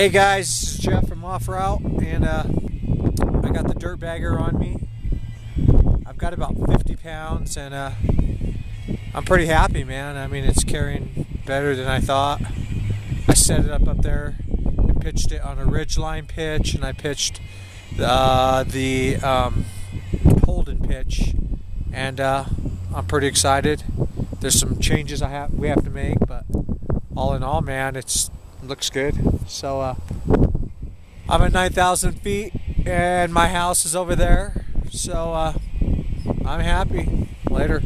Hey guys, this is Jeff from Off Route, and uh, I got the Dirtbagger on me. I've got about 50 pounds, and uh, I'm pretty happy, man. I mean, it's carrying better than I thought. I set it up up there and pitched it on a ridgeline pitch, and I pitched uh, the um, Holden pitch, and uh, I'm pretty excited. There's some changes I have we have to make, but all in all, man, it's looks good. So uh, I'm at 9,000 feet and my house is over there. So uh, I'm happy. Later.